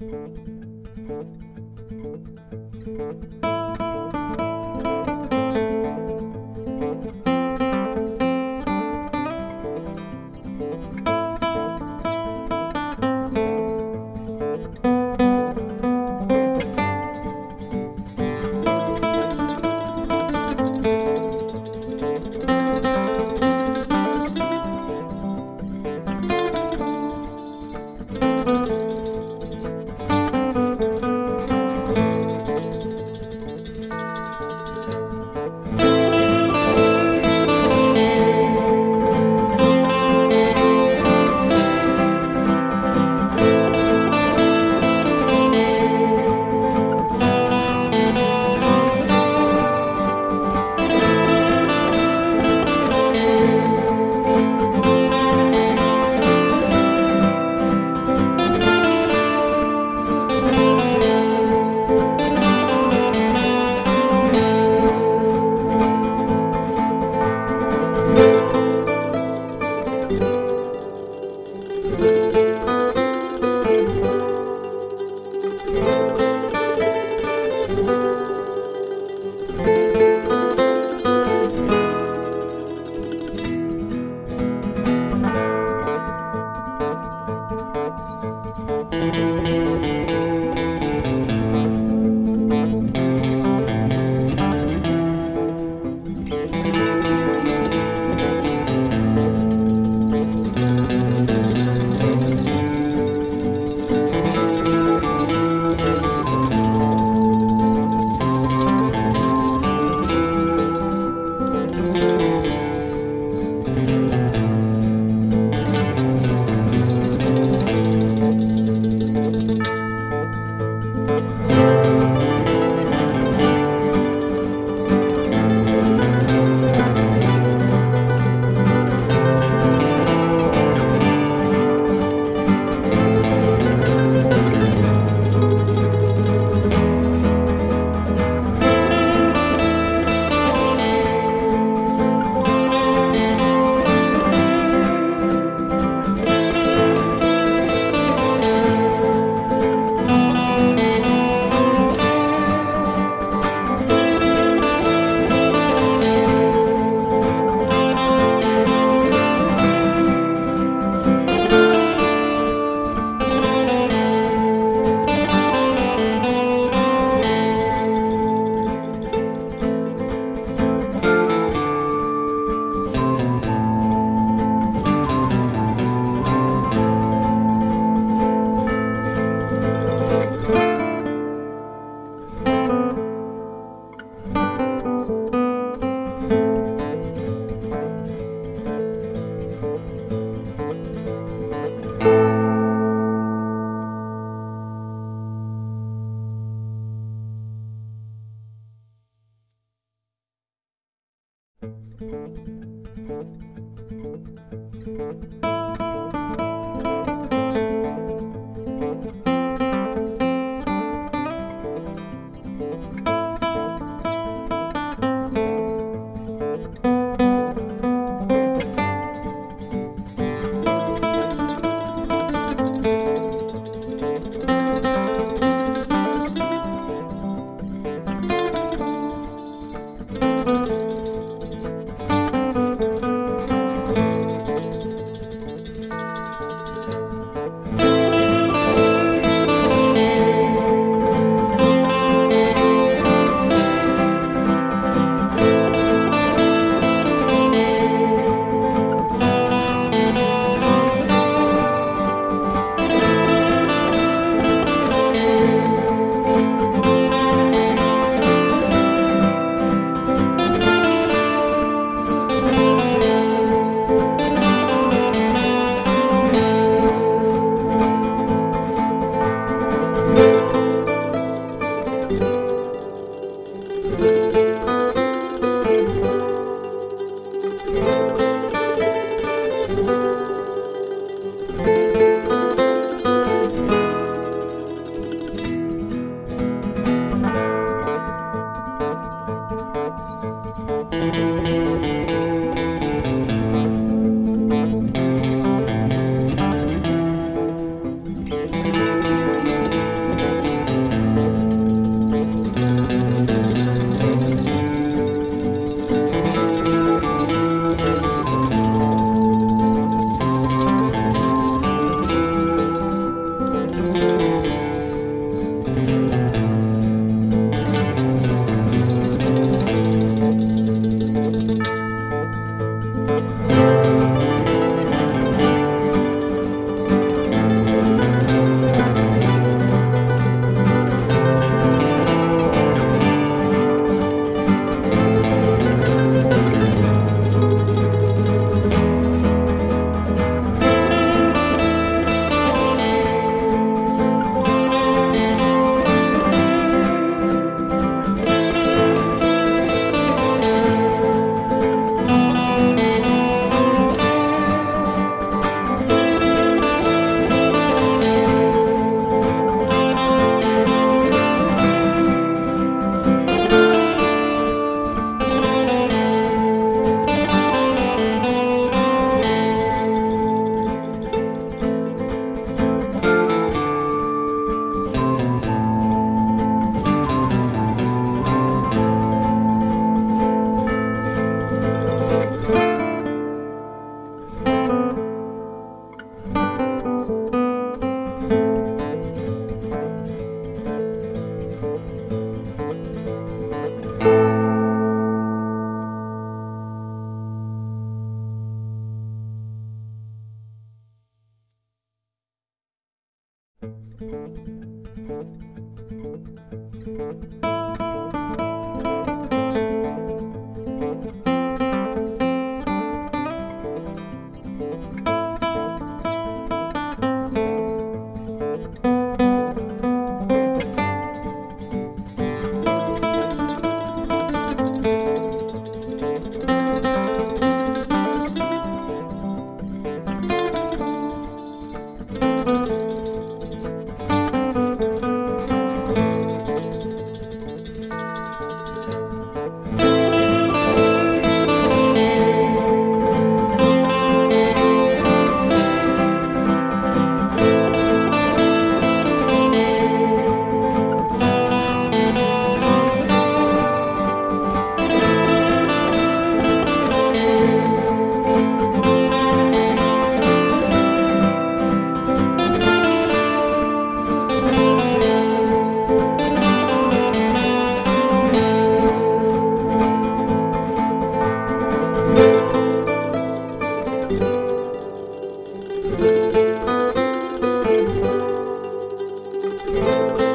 Música Música Música Música Música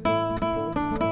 Música